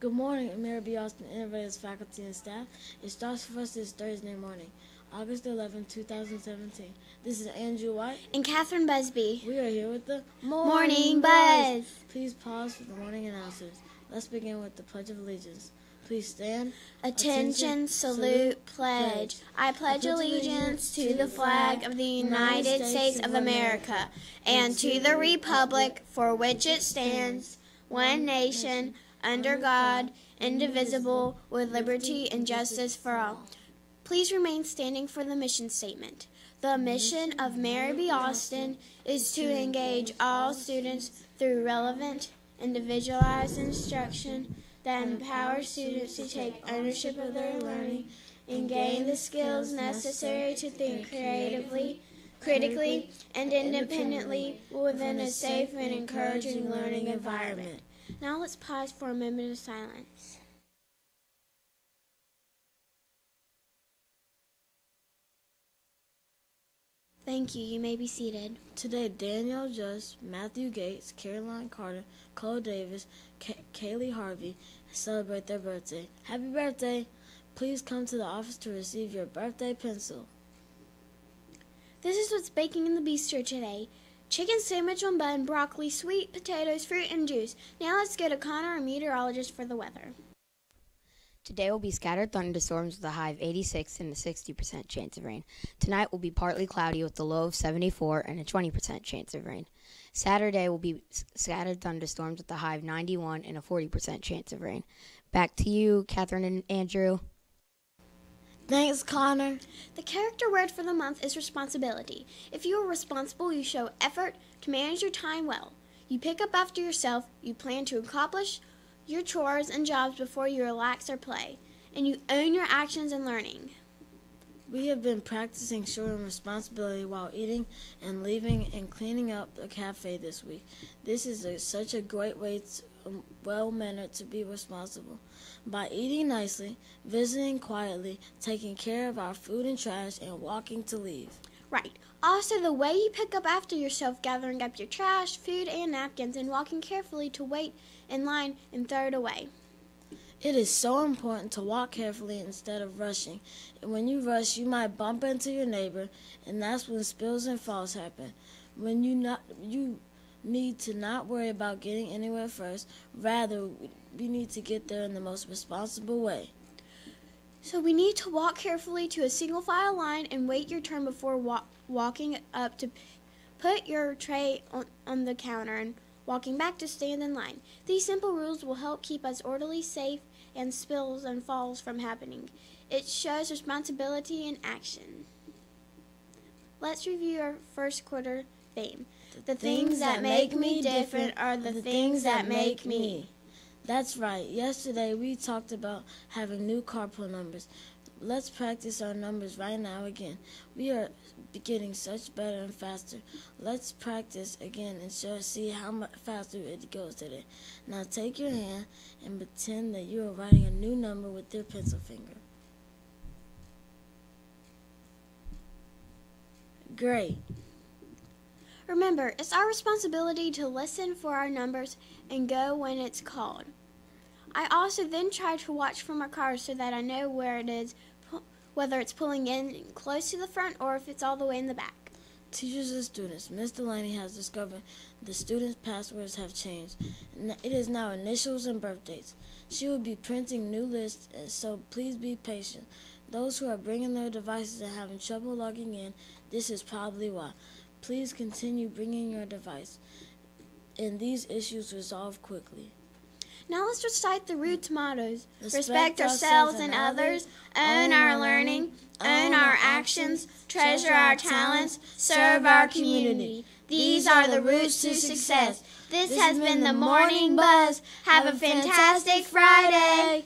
Good morning, Mary B. Austin Innovators faculty and staff. It starts for us this Thursday morning, August 11, 2017. This is Andrew White. And Catherine Busby. We are here with the Morning Buzz. Please pause for the morning announcers. Let's begin with the Pledge of Allegiance. Please stand. Attention, salute, pledge. I pledge allegiance to the flag of the United States of America and to the republic for which it stands, one nation, under God, indivisible, with liberty and justice for all. Please remain standing for the mission statement. The mission of Mary B. Austin is to engage all students through relevant, individualized instruction that empowers students to take ownership of their learning and gain the skills necessary to think creatively, critically, and independently within a safe and encouraging learning environment. Now let's pause for a moment of silence. Thank you. You may be seated. Today, Danielle Just, Matthew Gates, Caroline Carter, Cole Davis, Kay- Kaylee Harvey celebrate their birthday. Happy birthday! Please come to the office to receive your birthday pencil. This is what's baking in the bistro today. Chicken sandwich on bun, broccoli, sweet potatoes, fruit, and juice. Now let's go to Connor, a meteorologist, for the weather. Today will be scattered thunderstorms with a high of 86 and a 60% chance of rain. Tonight will be partly cloudy with a low of 74 and a 20% chance of rain. Saturday will be scattered thunderstorms with a high of 91 and a 40% chance of rain. Back to you, Catherine and Andrew. Thanks, Connor. The character word for the month is responsibility. If you are responsible, you show effort to manage your time well. You pick up after yourself, you plan to accomplish your chores and jobs before you relax or play, and you own your actions and learning. We have been practicing showing responsibility while eating and leaving and cleaning up the cafe this week. This is a, such a great way to um, well mannered to be responsible. By eating nicely, visiting quietly, taking care of our food and trash, and walking to leave. Right. Also, the way you pick up after yourself, gathering up your trash, food, and napkins, and walking carefully to wait in line and throw it away. It is so important to walk carefully instead of rushing. When you rush, you might bump into your neighbor, and that's when spills and falls happen. When you not you need to not worry about getting anywhere first. Rather, we need to get there in the most responsible way. So we need to walk carefully to a single file line and wait your turn before wa- walking up to put your tray on, on the counter and walking back to stand in line. These simple rules will help keep us orderly, safe, and spills and falls from happening. It shows responsibility in action. Let's review our first quarter theme. The things that make me different are the things that make me. That's right. Yesterday we talked about having new carpool numbers. Let's practice our numbers right now again. We are getting such better and faster. Let's practice again and show see how much faster it goes today. Now take your hand and pretend that you are writing a new number with your pencil finger. Great. Remember, it's our responsibility to listen for our numbers and go when it's called. I also then try to watch from our car so that I know where it is, whether it's pulling in close to the front or if it's all the way in the back. Teachers and students, Ms. Delaney has discovered the students' passwords have changed. It is now initials and birthdays. She will be printing new lists, so please be patient. Those who are bringing their devices and having trouble logging in, this is probably why. Please continue bringing your device, and these issues resolve quickly. Now let's recite the roots mottos. Respect, Respect ourselves and others, own our learning, own our actions, treasure our talents, serve our community. These are the roots to success. This has been the Morning Buzz. Have a fantastic Friday.